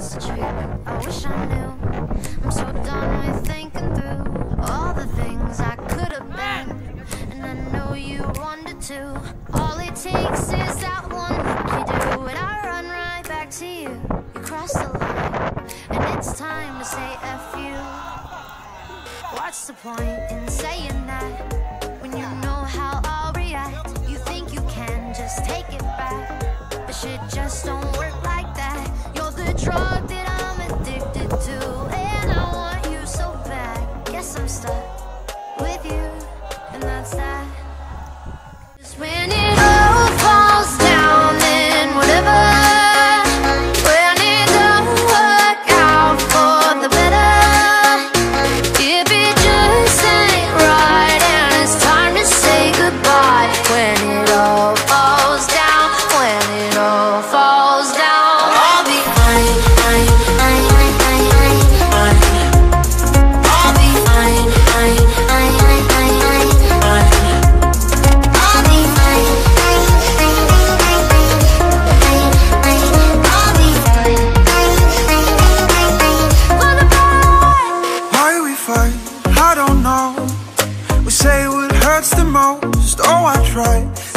what's the truth? I wish I knew. I'm so done with thinking through all the things I could have been. And I know you wanted to. All it takes is that one look you do, and I run right back to you. You cross the line, and it's time to say F you. What's the point in saying that when you know how I'll react? You think you can just take it back, but shit just don't work drug that I'm addicted to, and I want you so bad. Guess I'm stuck say what hurts the most. Oh, I try.